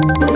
何